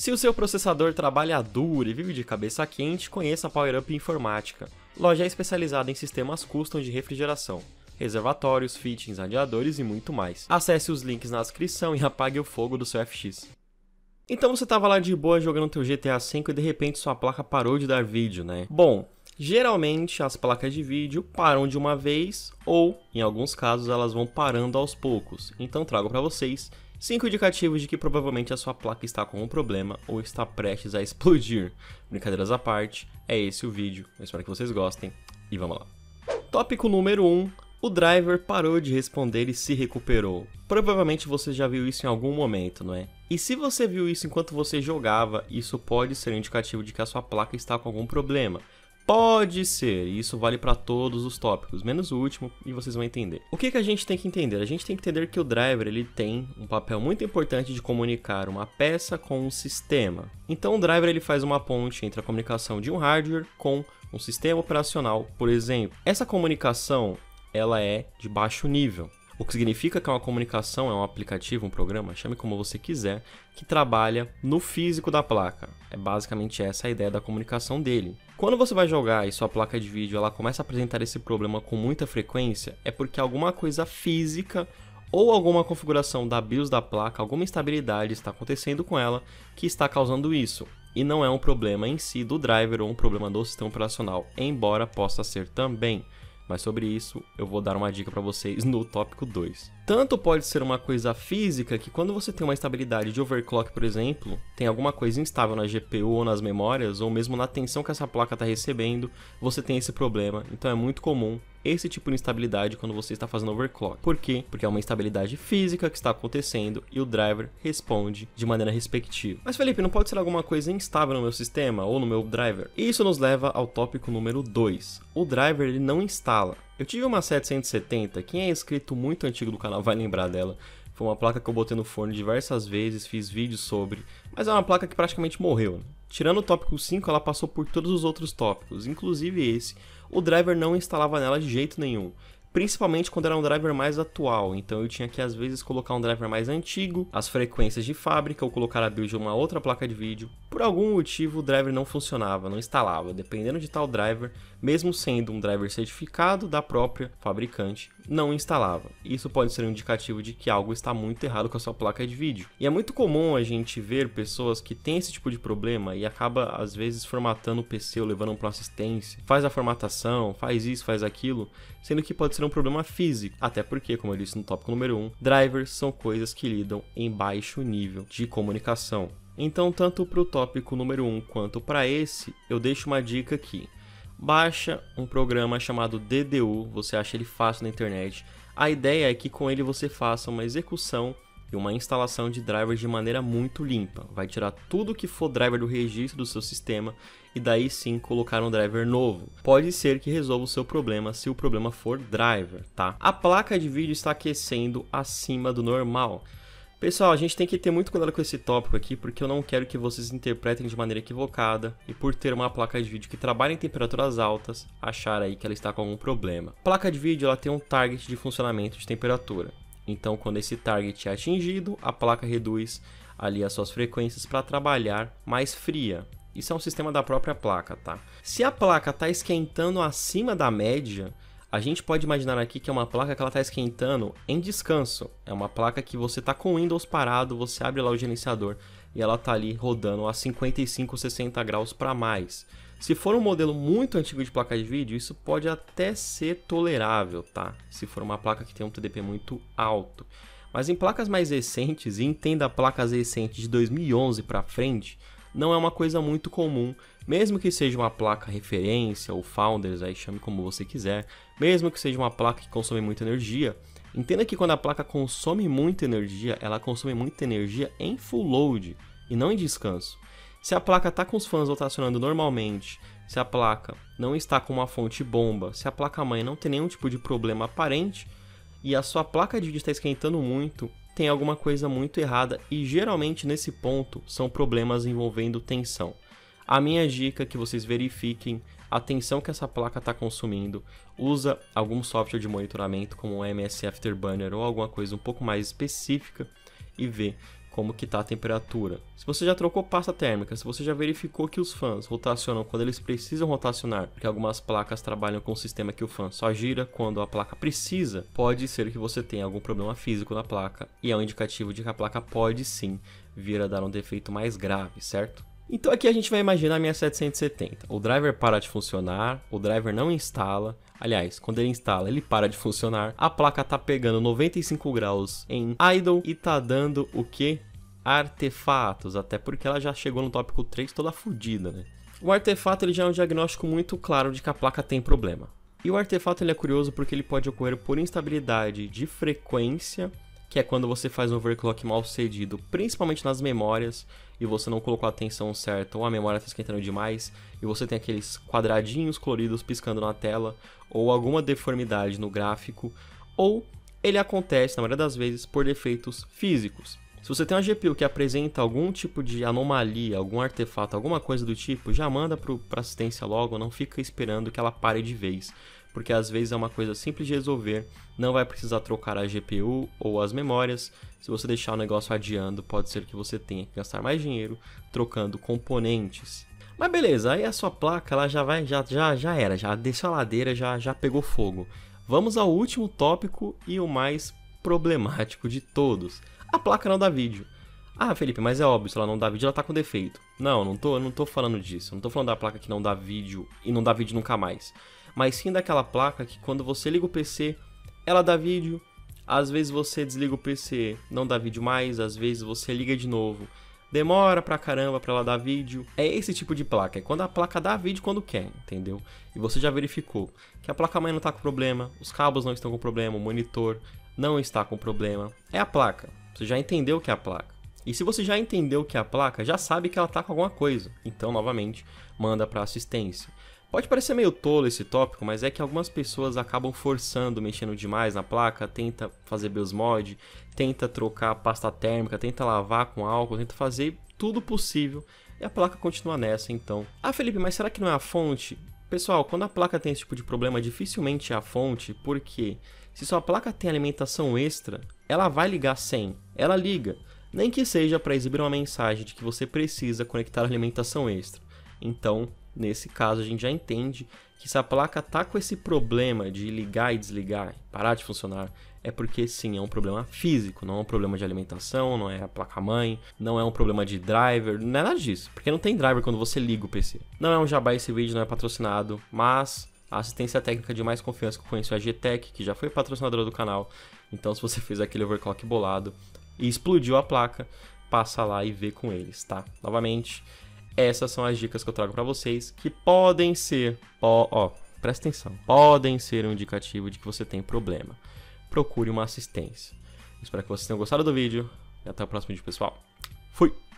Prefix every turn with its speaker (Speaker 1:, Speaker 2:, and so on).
Speaker 1: Se o seu processador trabalha duro e vive de cabeça quente, conheça a PowerUp Informática. Loja especializada em sistemas custom de refrigeração, reservatórios, fittings, radiadores e muito mais. Acesse os links na descrição e apague o fogo do seu FX. Então você estava lá de boa jogando teu GTA V e de repente sua placa parou de dar vídeo, né? Bom, geralmente as placas de vídeo param de uma vez ou, em alguns casos, elas vão parando aos poucos. Então trago para vocês 5 indicativos de que provavelmente a sua placa está com um problema ou está prestes a explodir. Brincadeiras à parte, é esse o vídeo. Eu espero que vocês gostem e vamos lá. Tópico número 1. O driver parou de responder e se recuperou. Provavelmente você já viu isso em algum momento, não é? E se você viu isso enquanto você jogava, isso pode ser um indicativo de que a sua placa está com algum problema. Pode ser, e isso vale para todos os tópicos, menos o último, e vocês vão entender. O que, que a gente tem que entender? A gente tem que entender que o driver ele tem um papel muito importante de comunicar uma peça com um sistema. Então o driver ele faz uma ponte entre a comunicação de um hardware com um sistema operacional, por exemplo. Essa comunicação ela é de baixo nível. O que significa que é uma comunicação, é um aplicativo, um programa, chame como você quiser, que trabalha no físico da placa. É basicamente essa a ideia da comunicação dele. Quando você vai jogar e sua placa de vídeo ela começa a apresentar esse problema com muita frequência, é porque alguma coisa física ou alguma configuração da BIOS da placa, alguma instabilidade está acontecendo com ela que está causando isso. E não é um problema em si do driver ou um problema do sistema operacional, embora possa ser também mas sobre isso eu vou dar uma dica para vocês no tópico 2. Tanto pode ser uma coisa física que quando você tem uma estabilidade de overclock, por exemplo, tem alguma coisa instável na GPU ou nas memórias, ou mesmo na tensão que essa placa está recebendo, você tem esse problema. Então é muito comum esse tipo de instabilidade quando você está fazendo overclock. Por quê? Porque é uma instabilidade física que está acontecendo e o driver responde de maneira respectiva. Mas Felipe, não pode ser alguma coisa instável no meu sistema ou no meu driver? Isso nos leva ao tópico número 2. O driver ele não instala. Eu tive uma 770, quem é inscrito muito antigo do canal vai lembrar dela. Foi uma placa que eu botei no forno diversas vezes, fiz vídeos sobre, mas é uma placa que praticamente morreu. Tirando o tópico 5, ela passou por todos os outros tópicos, inclusive esse. O driver não instalava nela de jeito nenhum principalmente quando era um driver mais atual. Então eu tinha que às vezes colocar um driver mais antigo, as frequências de fábrica ou colocar a build de uma outra placa de vídeo. Por algum motivo o driver não funcionava, não instalava, dependendo de tal driver, mesmo sendo um driver certificado da própria fabricante, não instalava. Isso pode ser um indicativo de que algo está muito errado com a sua placa de vídeo. E é muito comum a gente ver pessoas que têm esse tipo de problema e acaba às vezes formatando o PC ou levando para assistência, faz a formatação, faz isso, faz aquilo, sendo que pode ser um problema físico, até porque, como eu disse no tópico número 1, drivers são coisas que lidam em baixo nível de comunicação. Então, tanto para o tópico número 1 quanto para esse, eu deixo uma dica aqui. Baixa um programa chamado DDU, você acha ele fácil na internet. A ideia é que com ele você faça uma execução e uma instalação de drivers de maneira muito limpa. Vai tirar tudo que for driver do registro do seu sistema e daí sim colocar um driver novo. Pode ser que resolva o seu problema se o problema for driver, tá? A placa de vídeo está aquecendo acima do normal. Pessoal, a gente tem que ter muito cuidado com esse tópico aqui, porque eu não quero que vocês interpretem de maneira equivocada e por ter uma placa de vídeo que trabalha em temperaturas altas, achar aí que ela está com algum problema. A placa de vídeo ela tem um target de funcionamento de temperatura. Então, quando esse target é atingido, a placa reduz ali as suas frequências para trabalhar mais fria. Isso é um sistema da própria placa, tá? Se a placa está esquentando acima da média, a gente pode imaginar aqui que é uma placa que ela está esquentando em descanso. É uma placa que você está com o Windows parado, você abre lá o gerenciador e ela está ali rodando a 55, 60 graus para mais. Se for um modelo muito antigo de placa de vídeo, isso pode até ser tolerável, tá? Se for uma placa que tem um TDP muito alto. Mas em placas mais recentes, e entenda placas recentes de 2011 para frente, não é uma coisa muito comum, mesmo que seja uma placa referência ou founders, aí chame como você quiser, mesmo que seja uma placa que consome muita energia, entenda que quando a placa consome muita energia, ela consome muita energia em full load e não em descanso. Se a placa está com os fãs rotacionando normalmente, se a placa não está com uma fonte bomba, se a placa mãe não tem nenhum tipo de problema aparente e a sua placa de vídeo está esquentando muito, tem alguma coisa muito errada e geralmente nesse ponto são problemas envolvendo tensão. A minha dica é que vocês verifiquem a tensão que essa placa está consumindo, usa algum software de monitoramento como o MS Afterburner ou alguma coisa um pouco mais específica e vê como que tá a temperatura. Se você já trocou pasta térmica, se você já verificou que os fãs rotacionam quando eles precisam rotacionar, porque algumas placas trabalham com um sistema que o fã só gira quando a placa precisa, pode ser que você tenha algum problema físico na placa e é um indicativo de que a placa pode sim vir a dar um defeito mais grave, certo? Então aqui a gente vai imaginar a minha 770. O driver para de funcionar, o driver não instala. Aliás, quando ele instala, ele para de funcionar. A placa tá pegando 95 graus em idle e tá dando o que? Artefatos, até porque ela já chegou no tópico 3 toda fodida, né? O artefato ele já é um diagnóstico muito claro de que a placa tem problema. E o artefato ele é curioso porque ele pode ocorrer por instabilidade de frequência que é quando você faz um overclock mal sucedido, principalmente nas memórias, e você não colocou a atenção certa, ou a memória está esquentando demais, e você tem aqueles quadradinhos coloridos piscando na tela, ou alguma deformidade no gráfico, ou ele acontece, na maioria das vezes, por defeitos físicos. Se você tem uma GPU que apresenta algum tipo de anomalia, algum artefato, alguma coisa do tipo, já manda para assistência logo, não fica esperando que ela pare de vez porque às vezes é uma coisa simples de resolver, não vai precisar trocar a GPU ou as memórias. Se você deixar o negócio adiando, pode ser que você tenha que gastar mais dinheiro trocando componentes. Mas beleza, aí a sua placa ela já vai, já, já, já era, já desceu a ladeira, já, já pegou fogo. Vamos ao último tópico e o mais problemático de todos. A placa não dá vídeo. Ah, Felipe, mas é óbvio, se ela não dá vídeo, ela tá com defeito. Não, não tô, não tô falando disso. Não tô falando da placa que não dá vídeo e não dá vídeo nunca mais mas sim daquela placa que quando você liga o PC, ela dá vídeo. Às vezes você desliga o PC, não dá vídeo mais, às vezes você liga de novo. Demora pra caramba pra ela dar vídeo. É esse tipo de placa. É quando a placa dá vídeo quando quer, entendeu? E você já verificou que a placa-mãe não tá com problema, os cabos não estão com problema, o monitor não está com problema. É a placa. Você já entendeu o que é a placa. E se você já entendeu o que é a placa, já sabe que ela tá com alguma coisa. Então, novamente, manda para assistência. Pode parecer meio tolo esse tópico, mas é que algumas pessoas acabam forçando, mexendo demais na placa, tenta fazer Biosmod, tenta trocar a pasta térmica, tenta lavar com álcool, tenta fazer tudo possível e a placa continua nessa então. Ah, Felipe, mas será que não é a fonte? Pessoal, quando a placa tem esse tipo de problema, dificilmente é a fonte, porque se sua placa tem alimentação extra, ela vai ligar sem. Ela liga, nem que seja para exibir uma mensagem de que você precisa conectar alimentação extra. Então, Nesse caso, a gente já entende que se a placa tá com esse problema de ligar e desligar, parar de funcionar, é porque sim, é um problema físico, não é um problema de alimentação, não é a placa-mãe, não é um problema de driver, não é nada disso, porque não tem driver quando você liga o PC. Não é um jabá esse vídeo, não é patrocinado, mas a assistência técnica de mais confiança que eu conheço é a GTEC, que já foi patrocinadora do canal. Então, se você fez aquele overclock bolado e explodiu a placa, passa lá e vê com eles, tá? Novamente, essas são as dicas que eu trago para vocês que podem ser, ó, ó, presta atenção, podem ser um indicativo de que você tem problema. Procure uma assistência. Espero que vocês tenham gostado do vídeo e até o próximo vídeo, pessoal. Fui!